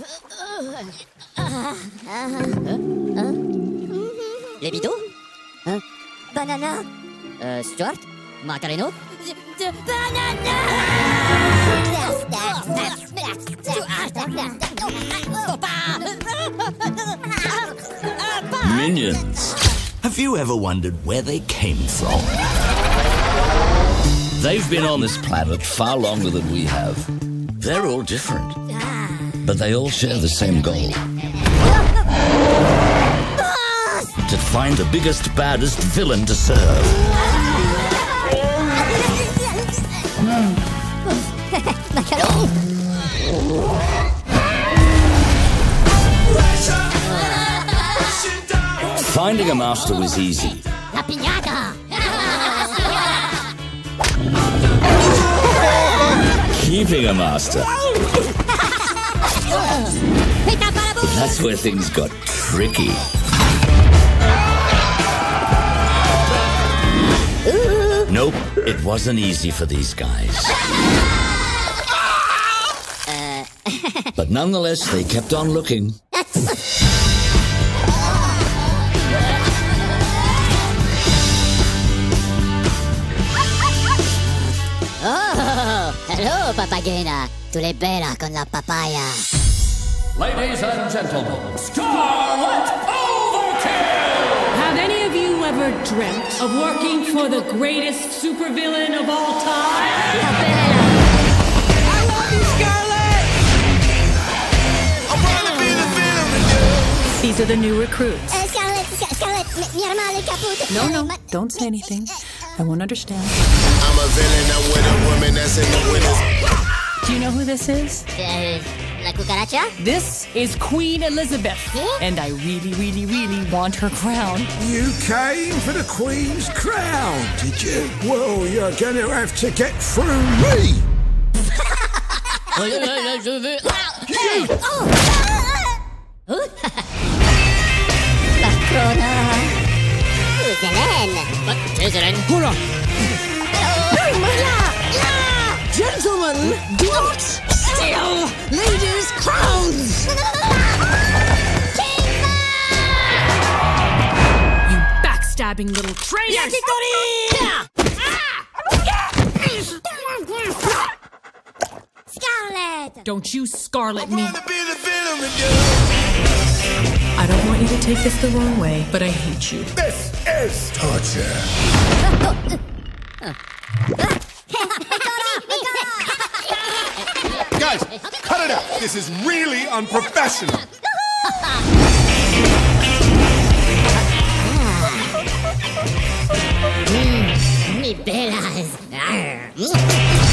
Les bidons Banana Euh, Stuart Macareno Minions. Have you ever wondered where they came from? They've been on this planet far longer than we have. They're all different. But they all share the same goal. To find the biggest, baddest villain to serve. Finding a master was easy. Keeping a master. That's where things got tricky. Nope, it wasn't easy for these guys. But nonetheless, they kept on looking. Oh, hello papagena Tu le bella con la papaya Ladies and gentlemen, Scarlet Overkill! Have any of you ever dreamt of working for the greatest supervillain of all time? These are the new recruits. Uh, Scarlet, Scar- Scarlet, mi, mi arma il cappuccio No, no, don't say anything. I won't understand. I'm a villain, I'm with a woman that's in the winners. Do you know who this is? La cucaracha? This is Queen Elizabeth. And I really, really, really want her crown. You came for the Queen's crown, did you? Well, you're going to have to get through me. Oh, uh, uh, uh. La crona Slytherin oh, Gentlemen, don't steal backstabbing little traitor! Scarlet Don't you scarlet me. Wanna be the villain with you. I don't want you to take this the wrong way, but I hate you. This is torture. Guys, cut it out. This is really unprofessional. Mi bellas